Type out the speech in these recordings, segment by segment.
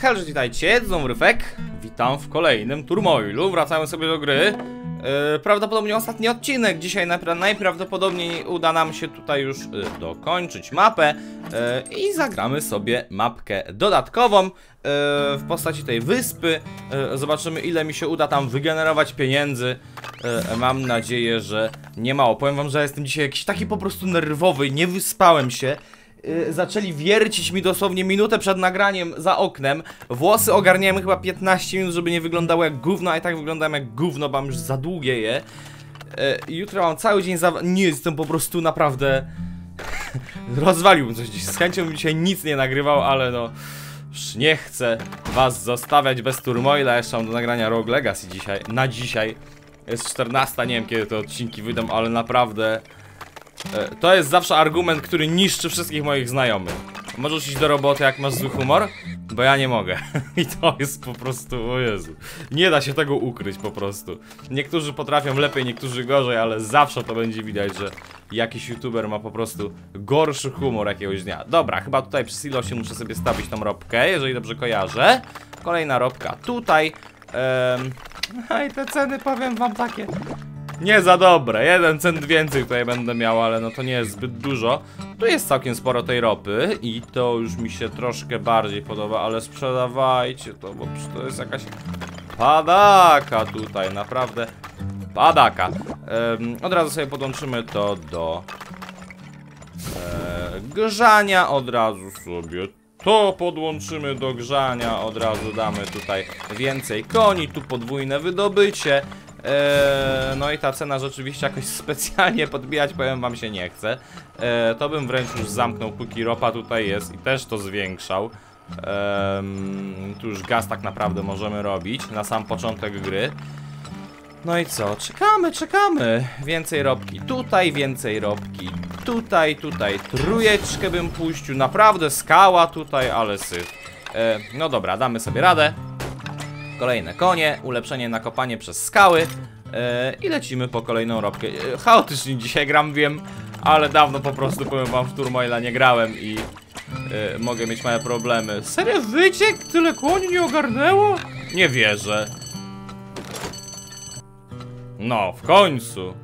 Hej, witajcie, znowu Ryfek. Witam w kolejnym Turmoilu. Wracamy sobie do gry. Yy, prawdopodobnie ostatni odcinek. Dzisiaj najpra najprawdopodobniej uda nam się tutaj już yy, dokończyć mapę yy, i zagramy sobie mapkę dodatkową w postaci tej wyspy. Zobaczymy ile mi się uda tam wygenerować pieniędzy. Mam nadzieję, że nie mało. Powiem wam, że jestem dzisiaj jakiś taki po prostu nerwowy, nie wyspałem się. Y, zaczęli wiercić mi dosłownie minutę przed nagraniem za oknem. Włosy ogarniałem chyba 15 minut, żeby nie wyglądały jak gówno, a i tak wyglądałem jak gówno, bo mam już za długie je. Y, jutro mam cały dzień za... Nie, jestem po prostu naprawdę... Rozwaliłbym coś dziś. Z chęcią bym dzisiaj nic nie nagrywał, ale no... Już nie chcę was zostawiać bez turmoila. Jeszcze mam do nagrania Rogue Legacy dzisiaj. Na dzisiaj. Jest 14, nie wiem kiedy te odcinki wyjdą, ale naprawdę... E, To jest zawsze argument, który niszczy wszystkich moich znajomych. Możesz iść do roboty jak masz zły humor? Bo ja nie mogę. I to jest po prostu, o Jezu. Nie da się tego ukryć po prostu. Niektórzy potrafią lepiej, niektórzy gorzej, ale zawsze to będzie widać, że jakiś youtuber ma po prostu gorszy humor jakiegoś dnia. Dobra, chyba tutaj przy silosie muszę sobie stawić tą robkę, jeżeli dobrze kojarzę. Kolejna robka tutaj. Um, I te ceny powiem wam takie nie za dobre. Jeden cent więcej tutaj będę miał, ale no to nie jest zbyt dużo. Tu jest całkiem sporo tej ropy i to już mi się troszkę bardziej podoba, ale sprzedawajcie to, bo to jest jakaś padaka tutaj, naprawdę padaka. Od razu sobie podłączymy to do e, grzania, od razu sobie to podłączymy do grzania, od razu damy tutaj więcej koni, tu podwójne wydobycie. Eee, no i ta cena rzeczywiście jakoś specjalnie podbijać, powiem wam się nie chce. Eee, to bym wręcz już zamknął, póki ropa tutaj jest i też to zwiększał. Eee, tu już gaz tak naprawdę możemy robić na sam początek gry. No i co? Czekamy, czekamy. Więcej robki tutaj, więcej robki tutaj, tutaj. Trójeczkę bym puścił. Naprawdę skała tutaj, ale syf. E, no dobra, damy sobie radę. Kolejne konie, ulepszenie na kopanie przez skały. E, I lecimy po kolejną robkę. E, chaotycznie dzisiaj gram, wiem, ale dawno po prostu powiem wam w Turmoila nie grałem i e, mogę mieć małe problemy. Serio wyciek? Tyle koni nie ogarnęło? Nie wierzę. No, w końcu.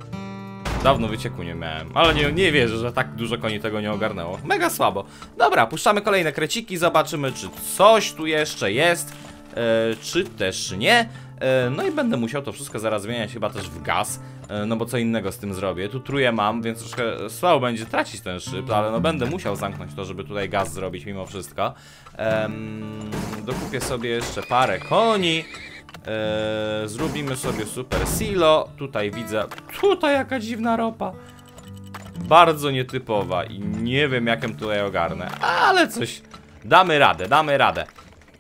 Dawno wycieku nie miałem, ale nie, nie wierzę, że tak dużo koni tego nie ogarnęło. Mega słabo. Dobra, puszczamy kolejne kreciki, zobaczymy, czy coś tu jeszcze jest, czy też nie. E, no i będę musiał to wszystko zaraz zmieniać chyba też w gaz, e, no bo co innego z tym zrobię. Tu truję mam, więc troszkę słabo będzie tracić ten szyb, ale no będę musiał zamknąć to, żeby tutaj gaz zrobić mimo wszystko. Dokupię sobie jeszcze parę koni. Zrobimy sobie super silo. Tutaj widzę. Tutaj jaka dziwna ropa. Bardzo nietypowa i nie wiem jak ją tutaj ogarnę, ale coś. Damy radę, damy radę.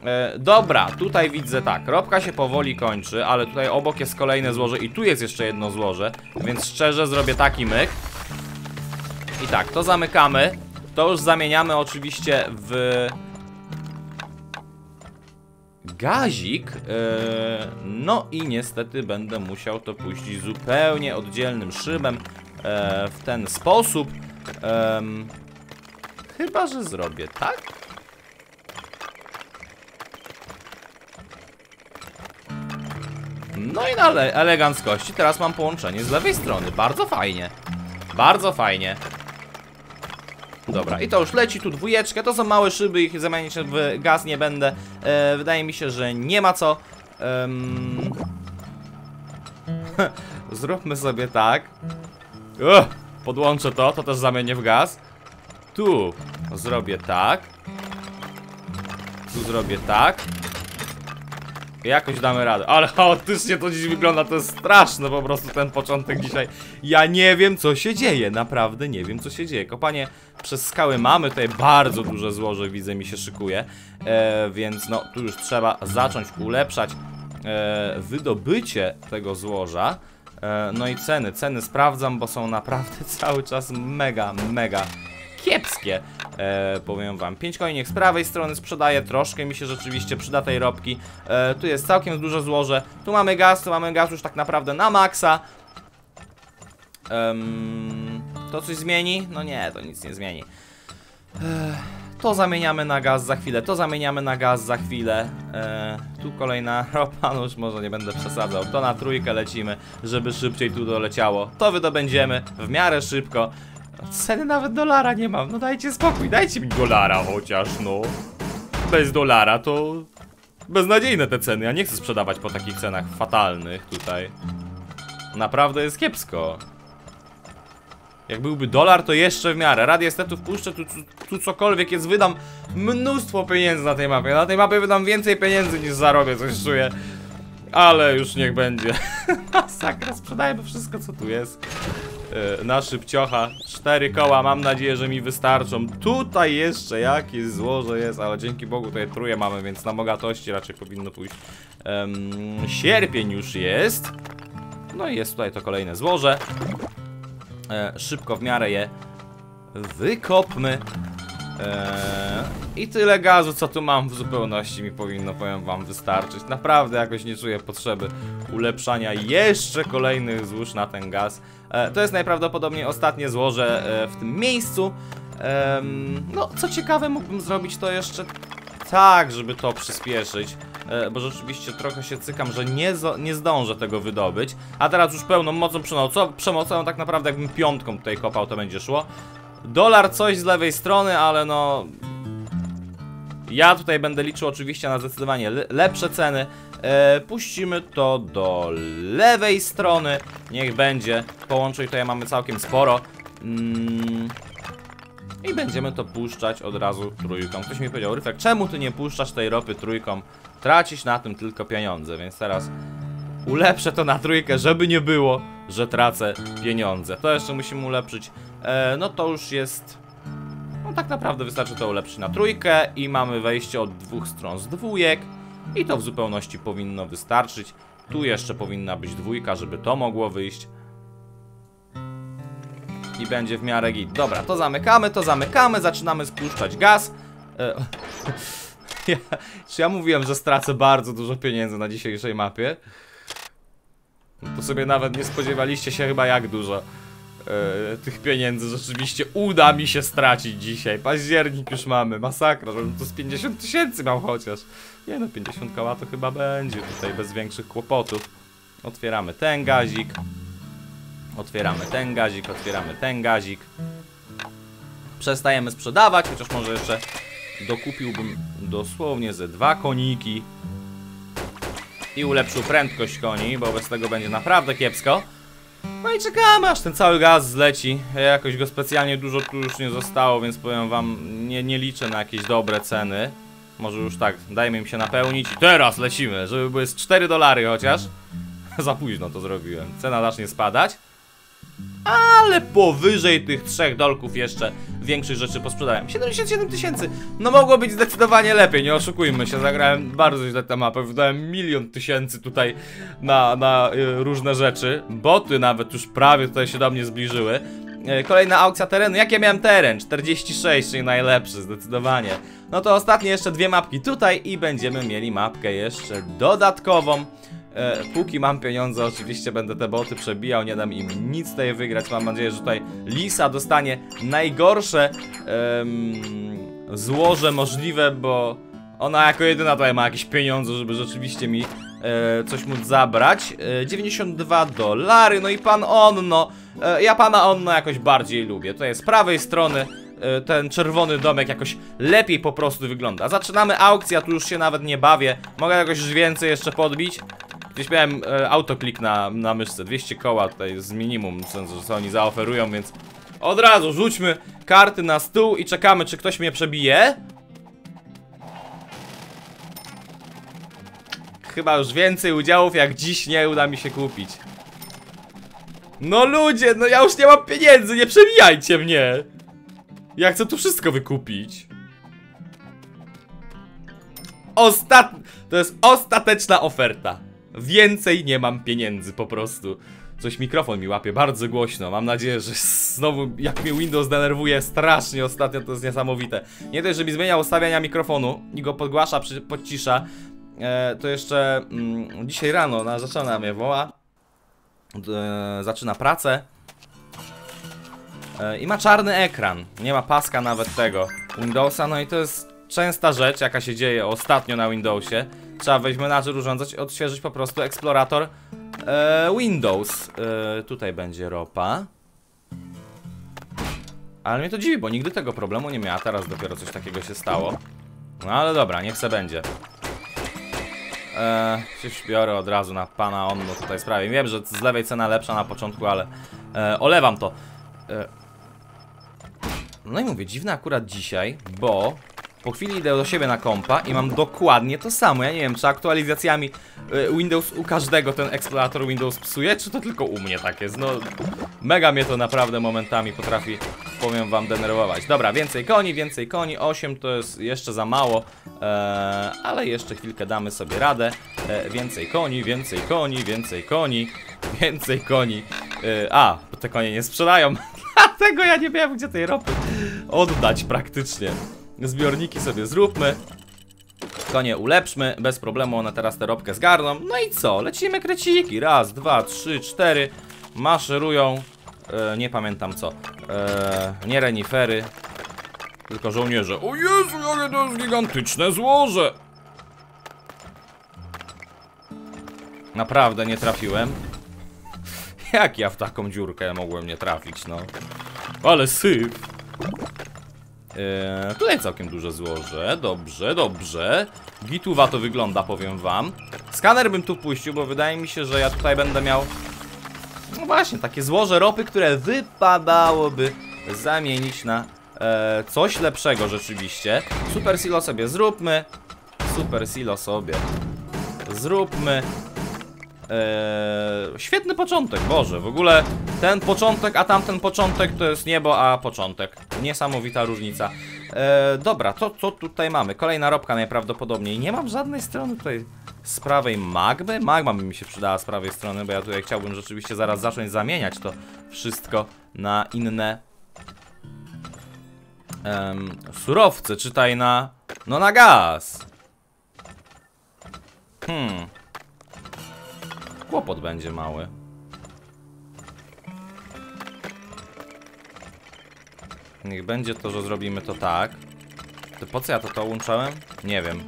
E, dobra, tutaj widzę tak, ropka się powoli kończy, ale tutaj obok jest kolejne złoże i tu jest jeszcze jedno złoże, więc szczerze zrobię taki myk. I tak, to zamykamy. To już zamieniamy oczywiście w gazik. Yy, no i niestety będę musiał to puścić zupełnie oddzielnym szybem yy, w ten sposób. Chyba, że zrobię tak. No i na ele eleganckości teraz mam połączenie z lewej strony. Bardzo fajnie. Bardzo fajnie. Dobra, i to już leci, tu dwójeczkę, to są małe szyby, ich zamienić w gaz nie będę. E, wydaje mi się, że nie ma co. Zróbmy sobie tak. Uch, podłączę to, to też zamienię w gaz. Tu zrobię tak. Tu zrobię tak. Jakoś damy radę, ale chaotycznie to dziś wygląda, to jest straszne po prostu ten początek dzisiaj. Ja nie wiem co się dzieje, naprawdę nie wiem co się dzieje. Kopanie przez skały mamy, tutaj bardzo duże złoże widzę mi się szykuje. E, Więc no tu już trzeba zacząć ulepszać e, wydobycie tego złoża. E, No i ceny, ceny sprawdzam, bo są naprawdę cały czas mega, mega kiepskie e, Powiem wam, 5 niech z prawej strony sprzedaje Troszkę mi się rzeczywiście przyda tej robki e, Tu jest całkiem dużo złoże Tu mamy gaz, tu mamy gaz już tak naprawdę na maksa um, To coś zmieni? No nie, to nic nie zmieni e, To zamieniamy na gaz za chwilę, to zamieniamy na gaz za chwilę. E, tu kolejna ropa, no już może nie będę przesadzał. To na trójkę lecimy, żeby szybciej tu doleciało. To wydobędziemy w miarę szybko. Ceny nawet dolara nie mam, no dajcie spokój, dajcie mi dolara chociaż, no. Bez dolara to beznadziejne te ceny. Ja nie chcę sprzedawać po takich cenach fatalnych tutaj. Naprawdę jest kiepsko. Jak byłby dolar, to jeszcze w miarę. Rad estetów puszczę, tu, tu, tu cokolwiek jest, wydam mnóstwo pieniędzy na tej mapie. Na tej mapie wydam więcej pieniędzy niż zarobię, coś czuję. Ale już niech będzie. Masakra, sprzedajmy wszystko co tu jest. Yy, na szybciocha. Cztery koła, mam nadzieję, że mi wystarczą. Tutaj jeszcze jakieś złoże jest, ale dzięki Bogu tutaj truje mamy, więc na bogatości raczej powinno pójść. Ym, sierpień już jest. No i jest tutaj to kolejne złoże. E, szybko w miarę je wykopmy. E, I tyle gazu, co tu mam w zupełności mi powinno, powiem wam, wystarczyć. Naprawdę jakoś nie czuję potrzeby ulepszania jeszcze kolejnych złóż na ten gaz. E, to jest najprawdopodobniej ostatnie złoże e, w tym miejscu. No, co ciekawe, mógłbym zrobić to jeszcze tak, żeby to przyspieszyć. E, bo rzeczywiście trochę się cykam, że nie, nie zdążę tego wydobyć. A teraz już pełną mocą przemocową, przemocową tak naprawdę jakbym piątką tutaj kopał, to będzie szło. Dolar coś z lewej strony, ale no... Ja tutaj będę liczył oczywiście na zdecydowanie le lepsze ceny. E, puścimy to do lewej strony. Niech będzie. Połączeń tutaj mamy całkiem sporo. Mm. I będziemy to puszczać od razu trójką. Ktoś mi powiedział, Ryfek, czemu ty nie puszczasz tej ropy trójką? Tracisz na tym tylko pieniądze, więc teraz ulepszę to na trójkę, żeby nie było, że tracę pieniądze. To jeszcze musimy ulepszyć. E, no to już jest... Tak naprawdę wystarczy to ulepszyć na trójkę i mamy wejście od dwóch stron z dwójek. I to w zupełności powinno wystarczyć. Tu jeszcze powinna być dwójka, żeby to mogło wyjść. I będzie w miarę git. Dobra, to zamykamy, to zamykamy, zaczynamy spuszczać gaz. E, ja, czy ja mówiłem, że stracę bardzo dużo pieniędzy na dzisiejszej mapie? No to sobie nawet nie spodziewaliście się chyba jak dużo e, tych pieniędzy rzeczywiście uda mi się stracić dzisiaj. Październik już mamy, masakra, żebym to z 50 tysięcy miał chociaż. Nie no, 50 koła to chyba będzie tutaj bez większych kłopotów. Otwieramy ten gazik. Otwieramy ten gazik, otwieramy ten gazik. Przestajemy sprzedawać, chociaż może jeszcze dokupiłbym dosłownie ze dwa koniki. I ulepszył prędkość koni, bo bez tego będzie naprawdę kiepsko. No i czekamy aż ten cały gaz zleci. Jakoś go specjalnie dużo tu już nie zostało, więc powiem wam, nie, nie liczę na jakieś dobre ceny. Może już tak, dajmy im się napełnić i teraz lecimy, żeby były z 4 dolary chociaż. Za późno to zrobiłem. Cena zacznie spadać. Ale powyżej tych trzech dolków jeszcze większych rzeczy posprzedałem. 77 tysięcy. No mogło być zdecydowanie lepiej, nie oszukujmy się. Zagrałem bardzo źle tę mapę. Wydałem milion tysięcy tutaj na, na y, różne rzeczy. Boty nawet już prawie tutaj się do mnie zbliżyły. Y, Kolejna aukcja terenu. Jak ja miałem teren? 46, czyli najlepszy, zdecydowanie. No to ostatnie jeszcze dwie mapki tutaj i będziemy mieli mapkę jeszcze dodatkową. E, póki mam pieniądze, oczywiście będę te boty przebijał, nie dam im nic tutaj wygrać. Mam nadzieję, że tutaj Lisa dostanie najgorsze em, złoże możliwe, bo ona jako jedyna tutaj ma jakieś pieniądze, żeby rzeczywiście mi e, coś móc zabrać. E, 92 dolary, no i pan Onno. E, ja pana Onno jakoś bardziej lubię. Tutaj z prawej strony e, ten czerwony domek jakoś lepiej po prostu wygląda. Zaczynamy aukcję, tu już się nawet nie bawię. Mogę jakoś więcej jeszcze podbić. Gdzieś miałem e, autoklik na, na myszce, 200 koła tutaj z minimum, sądzę, że oni zaoferują, więc od razu rzućmy karty na stół i czekamy, czy ktoś mnie przebije. Chyba już więcej udziałów jak dziś nie uda mi się kupić. No ludzie, no ja już nie mam pieniędzy, nie przebijajcie mnie! Ja chcę tu wszystko wykupić. Ostat... To jest ostateczna oferta. Więcej nie mam pieniędzy po prostu. Coś mikrofon mi łapie bardzo głośno. Mam nadzieję, że znowu jak mnie Windows denerwuje strasznie ostatnio, to jest niesamowite. Nie dość, że mi zmienia ustawiania mikrofonu i go podgłasza, podcisza, e, to jeszcze mm, dzisiaj rano narzeczona mnie woła. E, zaczyna pracę. E, I ma czarny ekran, nie ma paska nawet tego Windowsa, no i to jest częsta rzecz, jaka się dzieje ostatnio na Windowsie. Trzeba wejść w menadżer, urządzać, odświeżyć po prostu eksplorator e, Windows. E, tutaj będzie ropa. Ale mnie to dziwi, bo nigdy tego problemu nie miała, teraz dopiero coś takiego się stało. No ale dobra, niech se będzie. Eee, się biorę od razu na pana on tutaj sprawie. Wiem, że z lewej cena lepsza na początku, ale e, olewam to. E, no i mówię, dziwne akurat dzisiaj, bo po chwili idę do siebie na kompa i mam dokładnie to samo. Ja nie wiem, czy aktualizacjami y, Windows u każdego ten eksplorator Windows psuje, czy to tylko u mnie tak jest. No, mega mnie to naprawdę momentami potrafi, powiem wam, denerwować. Dobra, więcej koni, więcej koni. 8 to jest jeszcze za mało, e, ale jeszcze chwilkę damy sobie radę. E, więcej koni, więcej koni, więcej koni, więcej koni. E, a, bo te konie nie sprzedają. Dlatego ja nie wiem, gdzie tej ropy oddać praktycznie. Zbiorniki sobie zróbmy. Konie ulepszmy, bez problemu one teraz tę ropkę zgarną. No i co? Lecimy kreciki. Raz, dwa, trzy, cztery. Maszerują. E, nie pamiętam co. E, nie renifery. Tylko żołnierze. O Jezu, jakie to jest gigantyczne złoże! Naprawdę nie trafiłem. Jak ja w taką dziurkę mogłem nie trafić, no? Ale syf. Eee, tutaj całkiem duże złoże, dobrze, dobrze. Gituwa to wygląda, powiem wam. Skaner bym tu puścił, bo wydaje mi się, że ja tutaj będę miał No właśnie, takie złoże ropy, które wypadałoby zamienić na e, coś lepszego rzeczywiście. Super silo sobie zróbmy. Super silo sobie zróbmy Eee, świetny początek, Boże, w ogóle ten początek, a tamten początek to jest niebo, a początek. Niesamowita różnica. Eee, dobra, to co tutaj mamy? Kolejna robka najprawdopodobniej. Nie mam żadnej strony tutaj z prawej magmy. Magma by mi się przydała z prawej strony, bo ja tutaj chciałbym rzeczywiście zaraz zacząć zamieniać to wszystko na inne em, surowce, czytaj na, no na gaz. Hmm. Kłopot będzie mały. Niech będzie to, że zrobimy to tak. To po co ja to to łączałem? Nie wiem.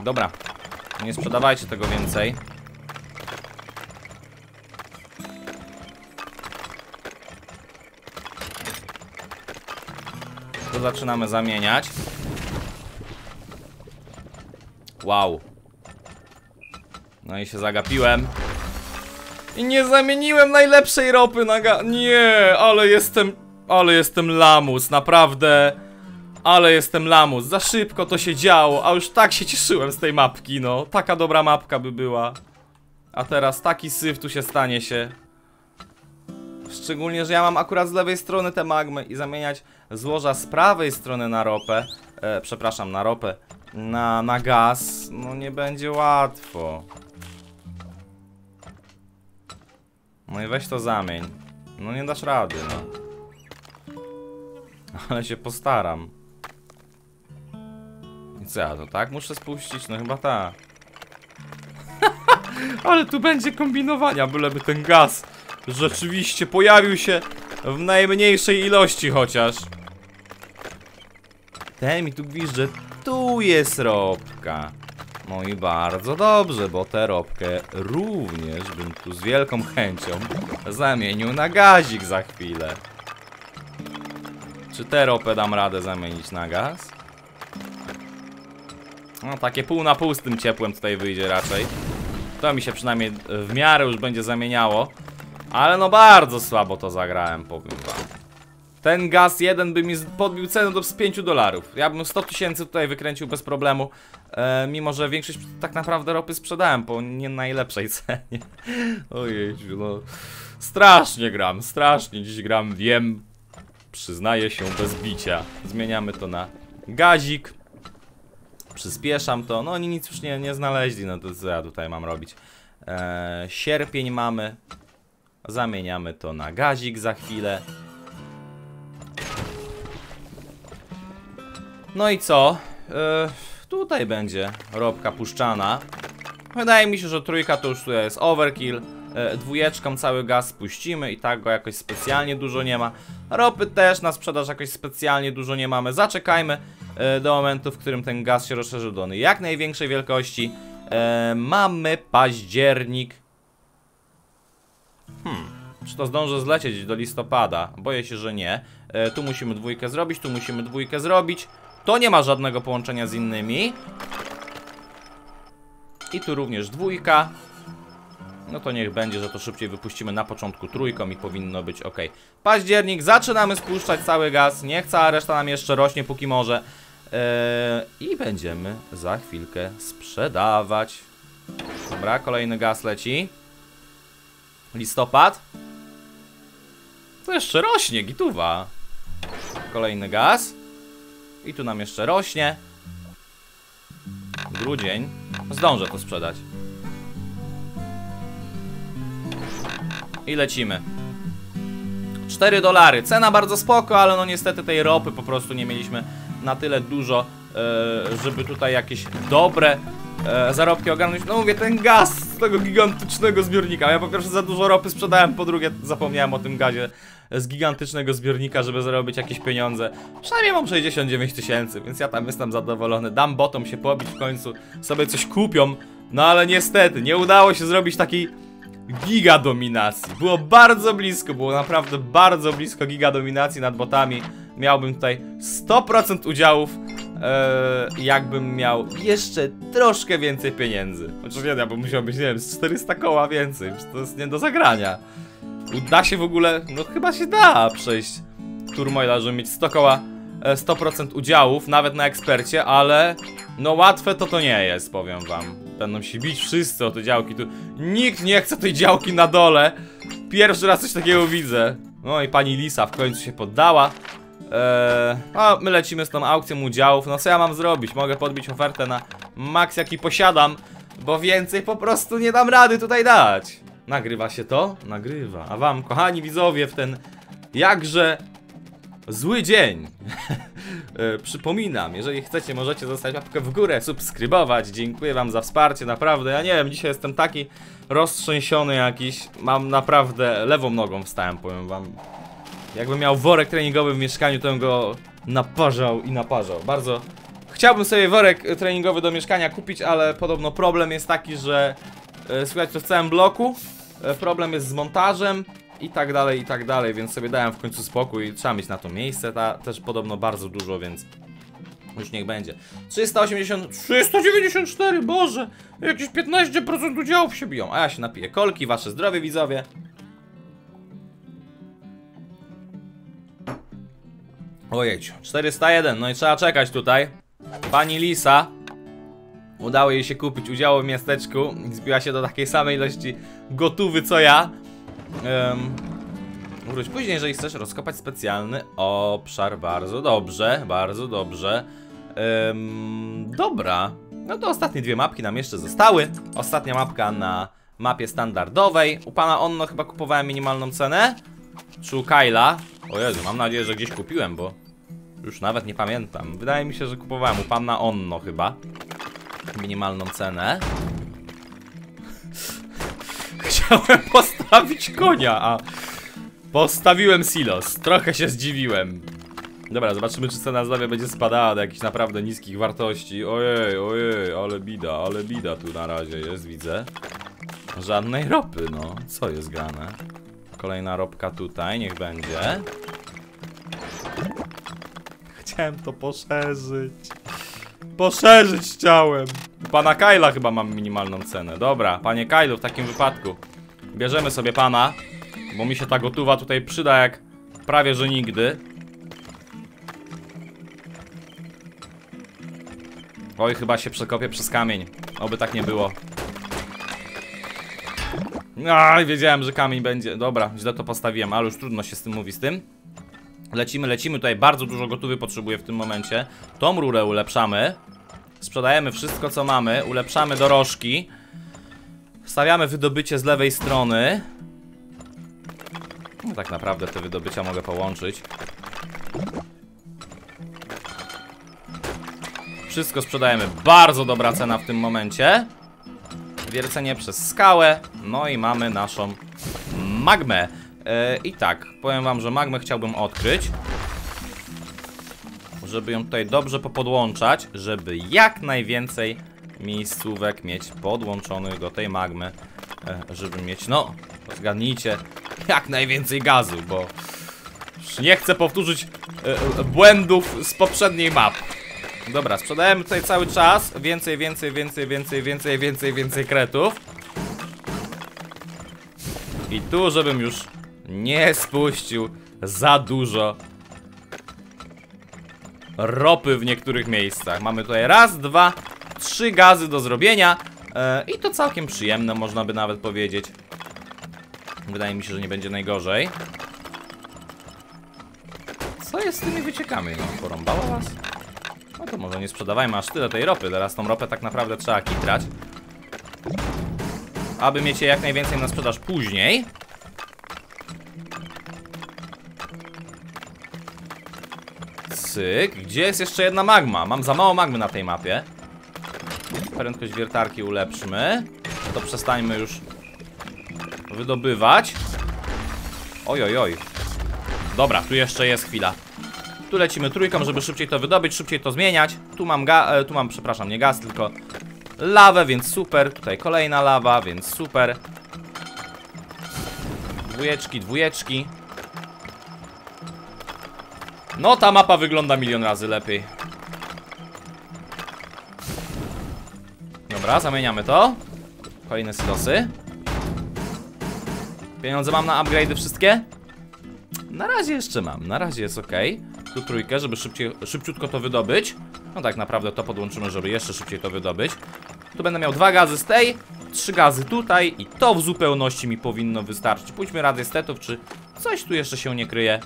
Dobra. Nie sprzedawajcie tego więcej. To zaczynamy zamieniać. Wow. No i się zagapiłem. I nie zamieniłem najlepszej ropy na ga... Nie, ale jestem... Ale jestem lamus, naprawdę. Ale jestem lamus. Za szybko to się działo, a już tak się cieszyłem z tej mapki, no. Taka dobra mapka by była. A teraz taki syf tu się stanie się. Szczególnie, że ja mam akurat z lewej strony te magmy i zamieniać złoża z prawej strony na ropę. E, przepraszam, na ropę na, na gaz, no nie będzie łatwo. No i weź to zamień. No nie dasz rady, no. Ale się postaram. I co ja to tak muszę spuścić? No chyba tak. Ale tu będzie kombinowania, byleby ten gaz rzeczywiście pojawił się w najmniejszej ilości chociaż. Ten mi tu gwizdże tu jest ropka. No i bardzo dobrze, bo tę ropkę również bym tu z wielką chęcią zamienił na gazik za chwilę. Czy tę ropę dam radę zamienić na gaz? No takie pół na pół z tym ciepłem tutaj wyjdzie raczej. To mi się przynajmniej w miarę już będzie zamieniało. Ale no bardzo słabo to zagrałem, powiem. Ten gaz jeden by mi podbił cenę do 5 dolarów. Ja bym 100 tysięcy tutaj wykręcił bez problemu. E, mimo, że większość tak naprawdę ropy sprzedałem po nie najlepszej cenie. Ojej, no. Strasznie gram, strasznie dziś gram, wiem. Przyznaję się bez bicia. Zmieniamy to na gazik. Przyspieszam to. No oni nic już nie, nie znaleźli, no to co ja tutaj mam robić. E, sierpień mamy. Zamieniamy to na gazik za chwilę. No i co? Yy, tutaj będzie robka puszczana. Wydaje mi się, że trójka to już tutaj jest overkill. E, dwójeczką cały gaz spuścimy i tak go jakoś specjalnie dużo nie ma. Ropy też na sprzedaż jakoś specjalnie dużo nie mamy. Zaczekajmy e, do momentu, w którym ten gaz się rozszerzy do jak największej wielkości. Mamy październik. Hmm, czy to zdążę zlecieć do listopada? Boję się, że nie. Tu musimy dwójkę zrobić, tu musimy dwójkę zrobić. To nie ma żadnego połączenia z innymi. I tu również dwójka. No to niech będzie, że to szybciej wypuścimy na początku trójką i powinno być ok. Październik, zaczynamy spuszczać cały gaz. Niech cała reszta nam jeszcze rośnie, póki może. Eee, I będziemy za chwilkę sprzedawać. Dobra, kolejny gaz leci. Listopad. To jeszcze rośnie, gituwa. Kolejny gaz. I tu nam jeszcze rośnie. Grudzień. Zdążę to sprzedać. I lecimy. 4 dolary. Cena bardzo spoko, ale no niestety tej ropy po prostu nie mieliśmy na tyle dużo, żeby tutaj jakieś dobre e, zarobki ogarnąć. No mówię, ten gaz z tego gigantycznego zbiornika. Ja po pierwsze za dużo ropy sprzedałem, po drugie zapomniałem o tym gazie z gigantycznego zbiornika, żeby zarobić jakieś pieniądze. Przynajmniej mam 69 tysięcy, więc ja tam jestem zadowolony. Dam botom się pobić w końcu, sobie coś kupią. No ale niestety, nie udało się zrobić takiej giga dominacji. Było bardzo blisko, było naprawdę bardzo blisko giga dominacji nad botami. Miałbym tutaj 100% udziałów, e, jakbym miał jeszcze troszkę więcej pieniędzy. Oczywiście ja bym musiał być, nie wiem, z 400 koła więcej, to jest nie do zagrania. Uda się w ogóle, no chyba się da przejść turmoila, żeby mieć 100 koła, 100% e, udziałów, nawet na ekspercie, ale no łatwe to to nie jest, powiem wam. Będą się bić wszyscy o te działki tu. Nikt nie chce tej działki na dole. Pierwszy raz coś takiego widzę. No i pani Lisa w końcu się poddała. Eee, a my lecimy z tą aukcją udziałów. No co ja mam zrobić? Mogę podbić ofertę na maks jaki posiadam, bo więcej po prostu nie dam rady tutaj dać. Nagrywa się to? Nagrywa. A wam, kochani widzowie, w ten jakże zły dzień. e, przypominam, jeżeli chcecie, możecie zostawić łapkę w górę, subskrybować. Dziękuję wam za wsparcie, naprawdę. Ja nie wiem, dzisiaj jestem taki roztrzęsiony jakiś. Mam naprawdę lewą nogą wstałem, powiem wam. Jakbym miał worek treningowy w mieszkaniu, to bym go naparzał i naparzał. Bardzo chciałbym sobie worek treningowy do mieszkania kupić, ale podobno problem jest taki, że e, słychać to w całym bloku. E, problem jest z montażem i tak dalej, i tak dalej, więc sobie dałem w końcu spokój. Trzeba mieć na to miejsce, ta, też podobno bardzo dużo, więc już niech będzie. 380, 394, Boże! Jakieś 15% udziałów się biją. A ja się napiję kolki, wasze zdrowie widzowie. Ojej, 401, no i trzeba czekać tutaj. Pani Lisa Udało jej się kupić udziały w miasteczku Zbiła się do takiej samej ilości gotówy co ja Um, wróć później, jeżeli chcesz rozkopać specjalny obszar. Bardzo dobrze, bardzo dobrze. Um, dobra. No to ostatnie dwie mapki nam jeszcze zostały. Ostatnia mapka na mapie standardowej. U pana Onno chyba kupowałem minimalną cenę. Kyla? O Jezu, mam nadzieję, że gdzieś kupiłem, bo już nawet nie pamiętam. Wydaje mi się, że kupowałem u pana Onno chyba minimalną cenę. Chciałem postawić konia, a postawiłem silos. Trochę się zdziwiłem. Dobra, zobaczymy czy cena zdrowia będzie spadała do jakichś naprawdę niskich wartości. Ojej, ojej, ale bida, ale bida tu na razie jest, widzę. Żadnej ropy, no. Co jest grane? Kolejna ropka tutaj, niech będzie. Chciałem to poszerzyć. Poszerzyć chciałem. Pana Kyla chyba mam minimalną cenę. Dobra, panie Kylu, w takim wypadku bierzemy sobie pana, bo mi się ta gotowa tutaj przyda jak prawie że nigdy. Oj, chyba się przekopię przez kamień. Oby tak nie było. Aj, wiedziałem, że kamień będzie. Dobra, źle to postawiłem, ale już trudno się z tym mówi z tym. Lecimy, lecimy. Tutaj bardzo dużo gotowy potrzebuję w tym momencie. Tą rurę ulepszamy. Sprzedajemy wszystko co mamy, ulepszamy dorożki Stawiamy wydobycie z lewej strony no, Tak naprawdę te wydobycia mogę połączyć Wszystko sprzedajemy, bardzo dobra cena w tym momencie Wiercenie przez skałę. No i mamy naszą magmę. E, I tak, powiem wam, że magmę chciałbym odkryć. Żeby ją tutaj dobrze popodłączać, żeby jak najwięcej miejscówek mieć podłączonych do tej magmy. E, żeby mieć, no, zgadnijcie, jak najwięcej gazu, bo nie chcę powtórzyć e, błędów z poprzedniej map. Dobra, sprzedajemy tutaj cały czas więcej, więcej, więcej, więcej, więcej, więcej, więcej kretów. I tu, żebym już nie spuścił za dużo ropy w niektórych miejscach. Mamy tutaj raz, dwa, trzy gazy do zrobienia e, i to całkiem przyjemne, można by nawet powiedzieć. Wydaje mi się, że nie będzie najgorzej. Co jest z tymi wyciekami? No, porąbało was? No to może nie sprzedawajmy aż tyle tej ropy. Teraz tą ropę tak naprawdę trzeba kitrać. Aby mieć je jak najwięcej na sprzedaż później. Cyk. Gdzie jest jeszcze jedna magma? Mam za mało magmy na tej mapie. Prędkość wiertarki ulepszmy. To przestańmy już wydobywać. Oj, oj, oj. Dobra, tu jeszcze jest chwila. Tu lecimy trójką, żeby szybciej to wydobyć, szybciej to zmieniać. Tu mam ga, e, tu mam, przepraszam, nie gaz, tylko lawę, więc super. Tutaj kolejna lawa, więc super. Dwójeczki, dwójeczki. No, ta mapa wygląda milion razy lepiej. Dobra, zamieniamy to. Kolejne silosy. Pieniądze mam na upgrade'y wszystkie? Na razie jeszcze mam, na razie jest ok. Tu trójkę, żeby szybciej, szybciutko to wydobyć. No tak naprawdę to podłączymy, żeby jeszcze szybciej to wydobyć. Tu będę miał dwa gazy z tej, trzy gazy tutaj i to w zupełności mi powinno wystarczyć. Pójdźmy rady estetów, czy coś tu jeszcze się nie kryje.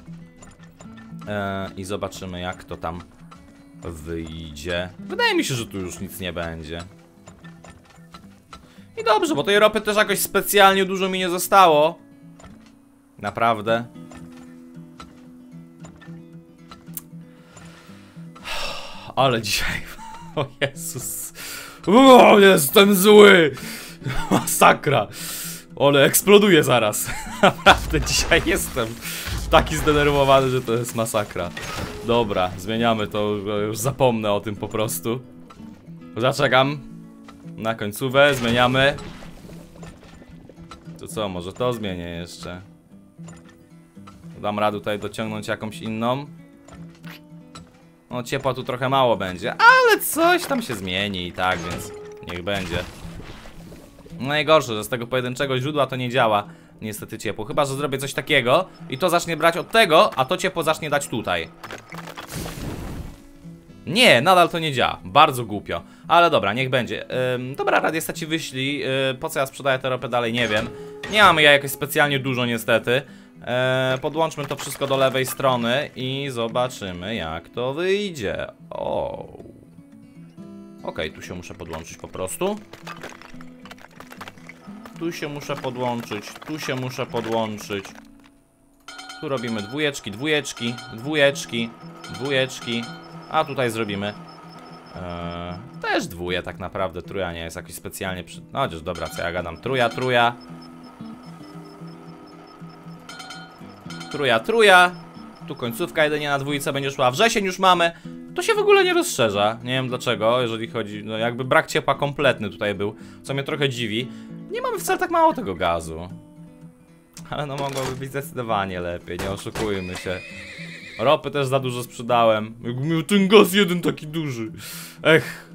Eee, I zobaczymy jak to tam wyjdzie. Wydaje mi się, że tu już nic nie będzie. I dobrze, bo tej ropy też jakoś specjalnie dużo mi nie zostało. Naprawdę. Ale dzisiaj... O Jezus. O, jestem zły! Masakra. Ale eksploduje zaraz. Naprawdę dzisiaj jestem taki zdenerwowany, że to jest masakra. Dobra, zmieniamy to, już zapomnę o tym po prostu. Zaczekam na końcówę, zmieniamy. To co, może to zmienię jeszcze. Dam radę tutaj dociągnąć jakąś inną. No ciepła tu trochę mało będzie, ale coś tam się zmieni i tak, więc niech będzie. Najgorsze, że z tego pojedynczego źródła to nie działa niestety ciepło. Chyba, że zrobię coś takiego i to zacznie brać od tego, a to ciepło zacznie dać tutaj. Nie, nadal to nie działa. Bardzo głupio. Ale dobra, niech będzie. Ym, dobra, radiesta ci wyśli. Yy, po co ja sprzedaję te ropy dalej, nie wiem. Nie mamy ja jakoś specjalnie dużo niestety. Yy, podłączmy to wszystko do lewej strony i zobaczymy jak to wyjdzie. O. Okej, okay, tu się muszę podłączyć po prostu. Tu się muszę podłączyć, tu się muszę podłączyć. Tu robimy dwójeczki, dwójeczki, dwójeczki, dwójeczki. A tutaj zrobimy Eee, też dwóje tak naprawdę, truja nie jest jakiś specjalnie przy... No chociaż dobra, co ja gadam, truja, truja. Truja, truja. Tu końcówka jedynie na dwójce będzie szła, wrzesień już mamy. To się w ogóle nie rozszerza, nie wiem dlaczego, jeżeli chodzi, no jakby brak ciepła kompletny tutaj był Co mnie trochę dziwi Nie mamy wcale tak mało tego gazu Ale no mogłoby być zdecydowanie lepiej, nie oszukujmy się Ropy też za dużo sprzedałem. Jakby miał ten gaz jeden taki duży. Ech.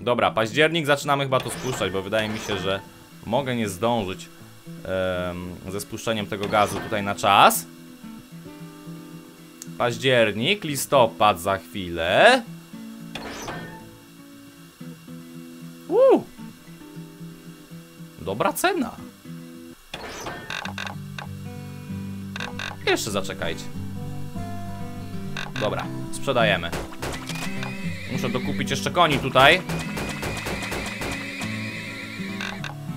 Dobra, październik zaczynamy chyba to spuszczać, bo wydaje mi się, że mogę nie zdążyć um, ze spuszczeniem tego gazu tutaj na czas. Październik, listopad za chwilę. Uuu. Dobra cena. Jeszcze zaczekajcie. Dobra, sprzedajemy. Muszę dokupić jeszcze koni tutaj.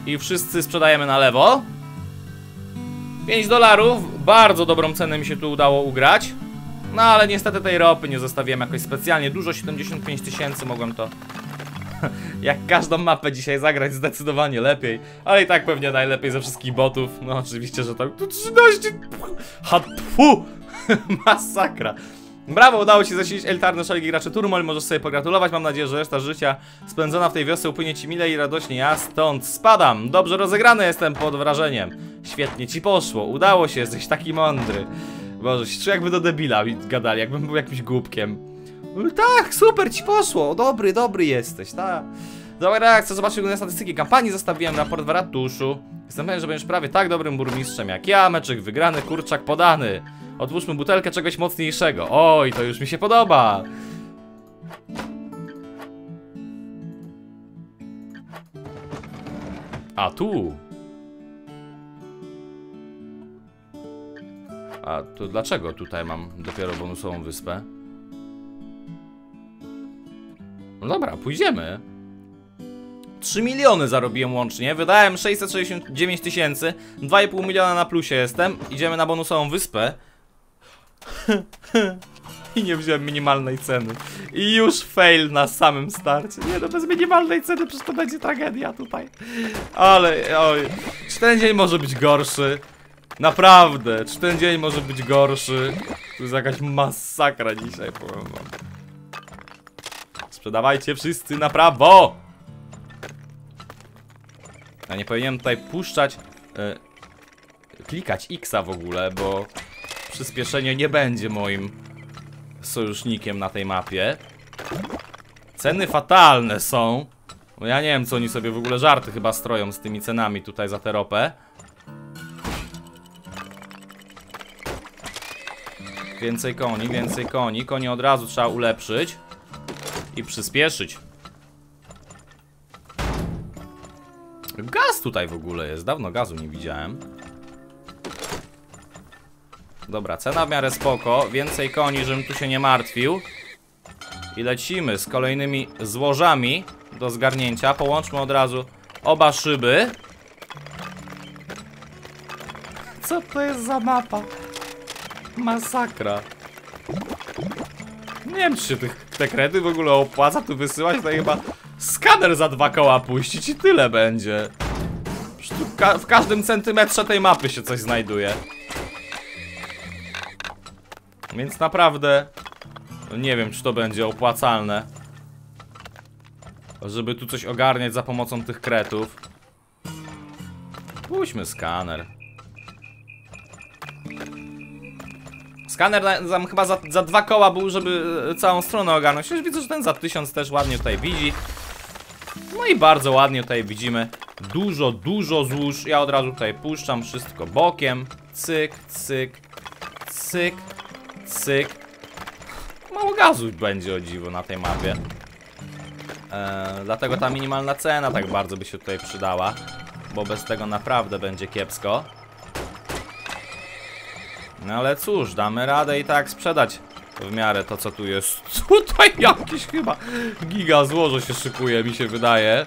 I wszyscy sprzedajemy na lewo. 5 dolarów. Bardzo dobrą cenę mi się tu udało ugrać. No ale niestety tej ropy nie zostawiłem jakoś specjalnie dużo. 75 tysięcy mogłem to Jak każdą mapę dzisiaj zagrać zdecydowanie lepiej, ale i tak pewnie najlepiej ze wszystkich botów. No oczywiście, że tak. Tu 13. Ha, tfu! Masakra. Brawo, udało się zasilić elitarne szeregi graczy Turmol, możesz sobie pogratulować, mam nadzieję, że reszta życia spędzona w tej wiosce upłynie ci mile i radośnie, ja stąd spadam, dobrze rozegrany jestem pod wrażeniem, świetnie ci poszło, udało się, jesteś taki mądry. Boże, czuję jakby do debila gadali, jakbym był jakimś głupkiem. No tak, super ci poszło, dobry, dobry jesteś, tak. Dobra, chcę zobaczyć ogólne statystyki kampanii, zostawiłem raport w ratuszu. Jestem pewien, że będziesz prawie tak dobrym burmistrzem jak ja, meczek wygrany, kurczak podany. Otwórzmy butelkę czegoś mocniejszego. Oj, to już mi się podoba. A tu. A to dlaczego tutaj mam dopiero bonusową wyspę? No dobra, pójdziemy. 3 miliony zarobiłem łącznie, wydałem 669 tysięcy, 2,5 miliona na plusie jestem, idziemy na bonusową wyspę. I nie wziąłem minimalnej ceny. I już fail na samym starcie. Nie no, bez minimalnej ceny przecież to będzie tragedia tutaj. Ale, oj, czy ten dzień może być gorszy? Naprawdę, czy ten dzień może być gorszy? To jest jakaś masakra dzisiaj, powiem wam. Sprzedawajcie wszyscy na prawo! Ja nie powinienem tutaj puszczać... E, klikać Xa w ogóle, bo przyspieszenie nie będzie moim sojusznikiem na tej mapie. Ceny fatalne są. Bo ja nie wiem, co oni sobie w ogóle żarty chyba stroją z tymi cenami tutaj za tę ropę. Więcej koni, więcej koni. Koni od razu trzeba ulepszyć. I przyspieszyć. Gaz tutaj w ogóle jest. Dawno gazu nie widziałem. Dobra, cena w miarę spoko. Więcej koni, żebym tu się nie martwił. I lecimy z kolejnymi złożami do zgarnięcia. Połączmy od razu oba szyby. Co to jest za mapa? Masakra. Nie wiem, czy tych, te kredy w ogóle opłaca tu wysyłać. To chyba skaner za dwa koła puścić i tyle będzie. Ka w każdym centymetrze tej mapy się coś znajduje. Więc naprawdę nie wiem, czy to będzie opłacalne. Żeby tu coś ogarniać za pomocą tych kretów. Puśćmy skaner. Skaner za, chyba za, za, dwa koła był, żeby e, całą stronę ogarnąć. Już widzę, że ten za tysiąc też ładnie tutaj widzi. No i bardzo ładnie tutaj widzimy. Dużo, dużo złóż. Ja od razu tutaj puszczam wszystko bokiem. Cyk, cyk, cyk cyk. Mało gazu będzie o dziwo na tej mapie. Eee, dlatego ta minimalna cena tak bardzo by się tutaj przydała. Bo bez tego naprawdę będzie kiepsko. No ale cóż, damy radę i tak sprzedać w miarę to co tu jest. Tutaj jakiś chyba giga złożo się szykuje mi się wydaje.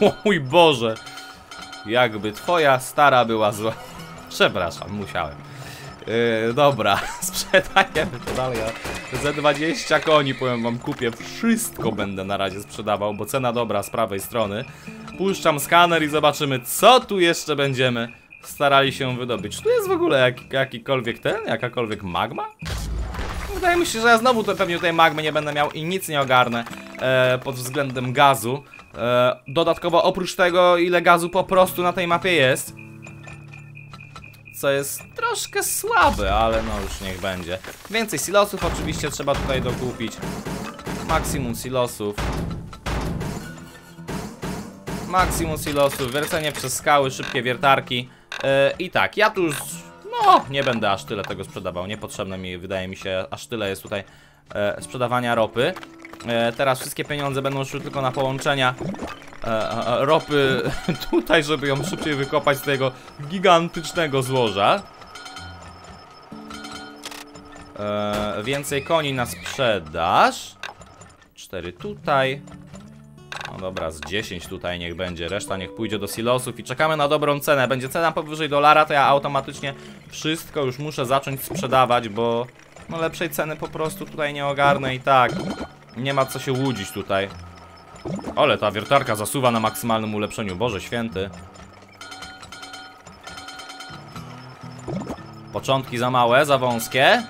O mój Boże. Jakby twoja stara była zła. Przepraszam, musiałem. Yy, dobra, sprzedajemy to dalej. Ze 20 koni, powiem wam, kupię. Wszystko będę na razie sprzedawał, bo cena dobra z prawej strony. Puszczam skaner i zobaczymy, co tu jeszcze będziemy starali się wydobyć. Czy tu jest w ogóle jak, jakikolwiek ten, jakakolwiek magma? Wydaje mi się, że ja znowu to pewnie tutaj magmy nie będę miał i nic nie ogarnę e, pod względem gazu. E, dodatkowo oprócz tego, ile gazu po prostu na tej mapie jest, co jest troszkę słabe, ale no już niech będzie. Więcej silosów oczywiście trzeba tutaj dokupić. Maksimum silosów. Maksimum silosów, wiercenie przez skały, szybkie wiertarki. Yy, I tak, ja tu już, no, nie będę aż tyle tego sprzedawał. Niepotrzebne mi, wydaje mi się, aż tyle jest tutaj yy, sprzedawania ropy. Yy, teraz wszystkie pieniądze będą szły tylko na połączenia e, ropy tutaj, żeby ją szybciej wykopać z tego gigantycznego złoża. E, więcej koni na sprzedaż. Cztery tutaj. Dobra, z 10 tutaj niech będzie, reszta niech pójdzie do silosów i czekamy na dobrą cenę. Będzie cena powyżej dolara, to ja automatycznie wszystko już muszę zacząć sprzedawać, bo no lepszej ceny po prostu tutaj nie ogarnę i tak. Nie ma co się łudzić tutaj. Ale ta wiertarka zasuwa na maksymalnym ulepszeniu, Boże święty. Początki za małe, za wąskie.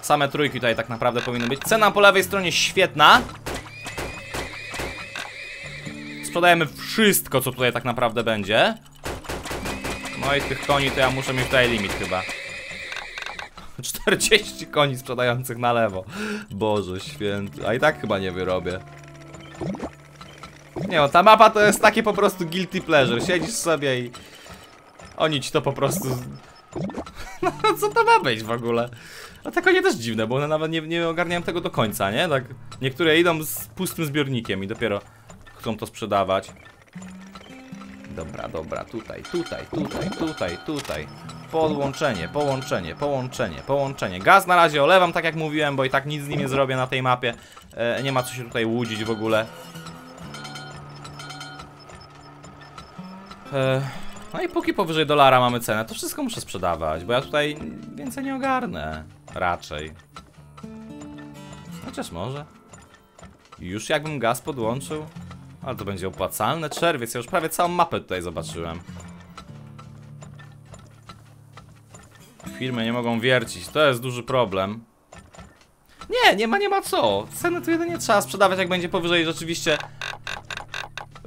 Same trójki tutaj tak naprawdę powinny być. Cena po lewej stronie świetna. Sprzedajemy wszystko, co tutaj tak naprawdę będzie. No i tych koni to ja muszę mieć tutaj limit chyba. 40 koni sprzedających na lewo. Boże święty. A i tak chyba nie wyrobię. Nie no, ta mapa to jest takie po prostu guilty pleasure. Siedzisz sobie i... Oni ci to po prostu... No co to ma być w ogóle? A te konie też dziwne, bo one nawet nie, nie ogarniają tego do końca, nie? Tak, niektóre idą z pustym zbiornikiem i dopiero chcą to sprzedawać. Dobra, dobra, tutaj, tutaj, tutaj, tutaj, tutaj. Podłączenie, połączenie, połączenie, połączenie. Gaz na razie olewam, tak jak mówiłem, bo i tak nic z nim nie zrobię na tej mapie. E, nie ma co się tutaj łudzić w ogóle. E, no i póki powyżej dolara mamy cenę, to wszystko muszę sprzedawać, bo ja tutaj więcej nie ogarnę. Raczej. Chociaż może. Już jakbym gaz podłączył? Ale to będzie opłacalne. Czerwiec, ja już prawie całą mapę tutaj zobaczyłem. Firmy nie mogą wiercić, to jest duży problem. Nie, nie ma, nie ma co. Ceny tu jedynie trzeba sprzedawać, jak będzie powyżej rzeczywiście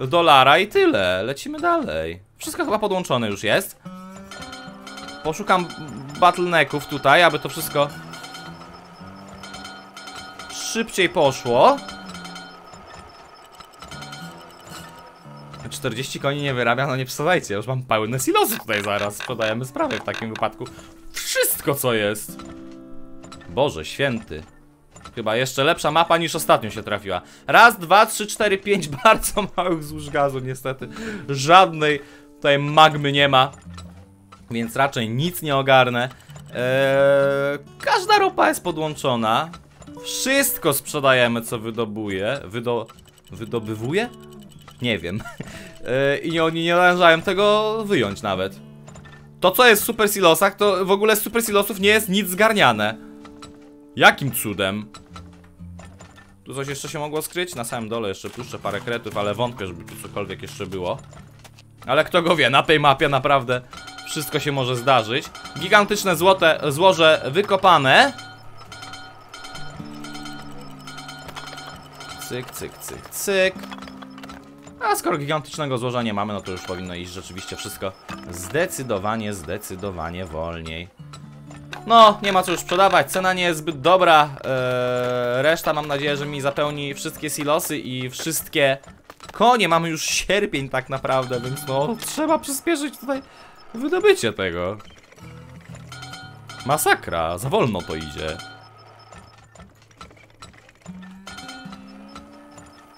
dolara i tyle. Lecimy dalej. Wszystko chyba podłączone już jest. Poszukam bottlenecków tutaj, aby to wszystko szybciej poszło. 40 koni nie wyrabia, no nie przesadzajcie, już mam pełne silosy tutaj zaraz. Sprzedajemy sprawę w takim wypadku. Wszystko co jest. Boże święty. Chyba jeszcze lepsza mapa niż ostatnio się trafiła. Raz, dwa, trzy, cztery, pięć bardzo małych złóż gazu niestety. Żadnej tutaj magmy nie ma. Więc raczej nic nie ogarnę. Eee, każda ropa jest podłączona. Wszystko sprzedajemy, co wydobuje. Wydo... Wydobywuje? Nie wiem. Eee, I oni nie należają tego wyjąć nawet. To, co jest w Super Silosach, to w ogóle z Super Silosów nie jest nic zgarniane. Jakim cudem? Tu coś jeszcze się mogło skryć? Na samym dole jeszcze puszczę parę kretów, ale wątpię, żeby tu cokolwiek jeszcze było. Ale kto go wie, na tej mapie naprawdę wszystko się może zdarzyć. Gigantyczne złote złoże wykopane. Cyk, cyk, cyk, cyk. A skoro gigantycznego złoża nie mamy, no to już powinno iść rzeczywiście wszystko zdecydowanie, zdecydowanie wolniej. No, nie ma co już sprzedawać, cena nie jest zbyt dobra. Eee, reszta mam nadzieję, że mi zapełni wszystkie silosy i wszystkie konie. Mamy już sierpień tak naprawdę, więc no trzeba przyspieszyć tutaj wydobycie tego. Masakra, za wolno to idzie.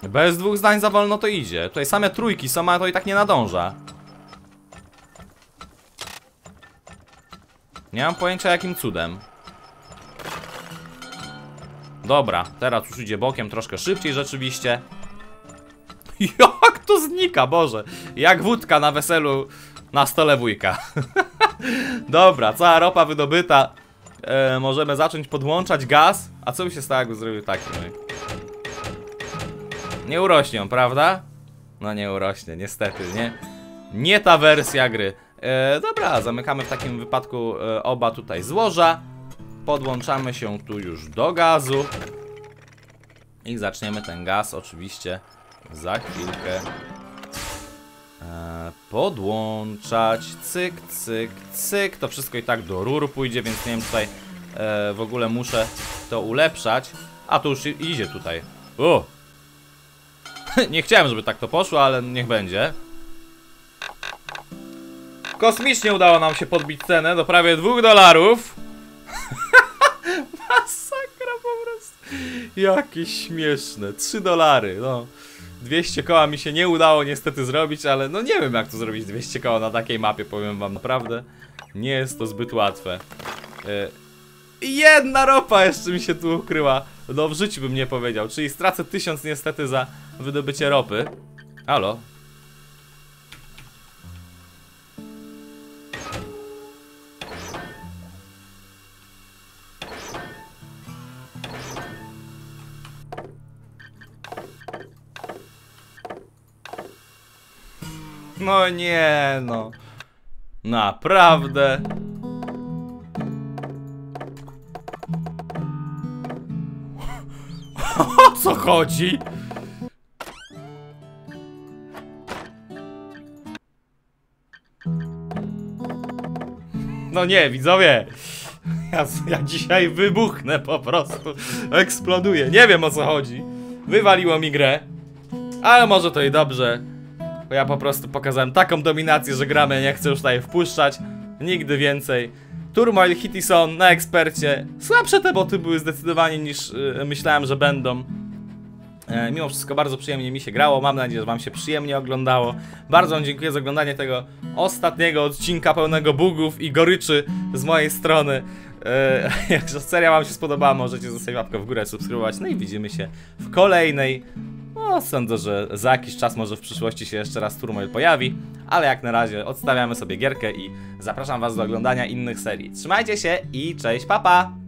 Bez dwóch zdań za wolno to idzie. Tutaj same trójki są, a to i tak nie nadąża. Nie mam pojęcia jakim cudem. Dobra, teraz już idzie bokiem troszkę szybciej rzeczywiście. Jak to znika, Boże. Jak wódka na weselu na stole wujka. Dobra, cała ropa wydobyta. E, możemy zacząć podłączać gaz. A co by się stało, jakby zrobił taki? No? Nie urośnie on, prawda? No nie urośnie, niestety, nie? Nie ta wersja gry. E, dobra, zamykamy w takim wypadku e, oba tutaj złoża. Podłączamy się tu już do gazu. I zaczniemy ten gaz oczywiście za chwilkę e, podłączać. Cyk, cyk, cyk. To wszystko i tak do rur pójdzie, więc nie wiem, tutaj e, w ogóle muszę to ulepszać. A to już idzie tutaj. O! nie chciałem, żeby tak to poszło, ale niech będzie. Kosmicznie udało nam się podbić cenę do prawie 2 dolarów. Masakra po prostu. Jakie śmieszne. 3 dolary, no. 200 koła mi się nie udało niestety zrobić, ale no nie wiem jak to zrobić 200 koła na takiej mapie, powiem wam naprawdę. Nie jest to zbyt łatwe. E, Jedna ropa jeszcze mi się tu ukryła. No w życiu bym nie powiedział, czyli stracę tysiąc niestety za wydobycie ropy. Halo? No nie no. Naprawdę. Co chodzi? No nie, widzowie. Ja, ja dzisiaj wybuchnę po prostu. Eksploduję. Nie wiem o co chodzi. Wywaliło mi grę. Ale może to i dobrze. Bo ja po prostu pokazałem taką dominację, że gramy nie chcę już tutaj wpuszczać. Nigdy więcej. Turmoil, Hitison na ekspercie. Słabsze te boty były zdecydowanie niż y, myślałem, że będą. E, mimo wszystko bardzo przyjemnie mi się grało. Mam nadzieję, że Wam się przyjemnie oglądało. Bardzo Wam dziękuję za oglądanie tego ostatniego odcinka pełnego bugów i goryczy z mojej strony. E, jak seria Wam się spodobała, możecie zostawić łapkę w górę, subskrybować. No i widzimy się w kolejnej. No, sądzę, że za jakiś czas, może w przyszłości się jeszcze raz Turmoil pojawi. Ale jak na razie odstawiamy sobie gierkę i zapraszam Was do oglądania innych serii. Trzymajcie się i cześć, papa! Pa!